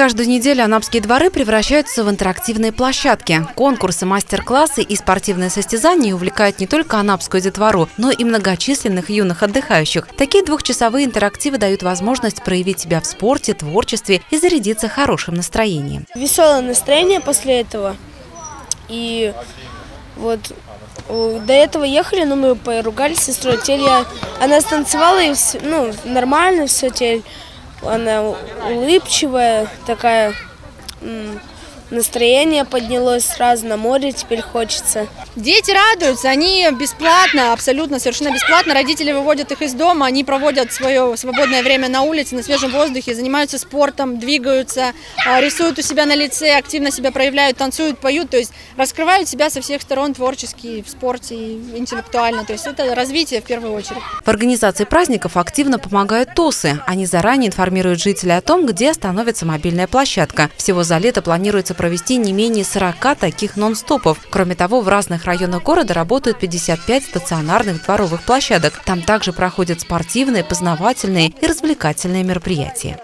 Каждую неделю анапские дворы превращаются в интерактивные площадки. Конкурсы, мастер-классы и спортивные состязания увлекают не только анапскую детвору, но и многочисленных юных отдыхающих. Такие двухчасовые интерактивы дают возможность проявить себя в спорте, творчестве и зарядиться хорошим настроением. Веселое настроение после этого. И вот до этого ехали, но мы поругались с сестрой. Тель я, она станцевала, и ну, нормально все, тель. Она улыбчивая, такая настроение поднялось сразу на море, теперь хочется. Дети радуются, они бесплатно, абсолютно, совершенно бесплатно. Родители выводят их из дома, они проводят свое свободное время на улице, на свежем воздухе, занимаются спортом, двигаются, а, рисуют у себя на лице, активно себя проявляют, танцуют, поют, то есть раскрывают себя со всех сторон творчески, в спорте, интеллектуально. То есть это развитие в первую очередь. В организации праздников активно помогают ТОСы. Они заранее информируют жителей о том, где становится мобильная площадка. Всего за лето планируется провести не менее 40 таких нон-стопов. Кроме того, в разных районах города работают 55 стационарных дворовых площадок. Там также проходят спортивные, познавательные и развлекательные мероприятия.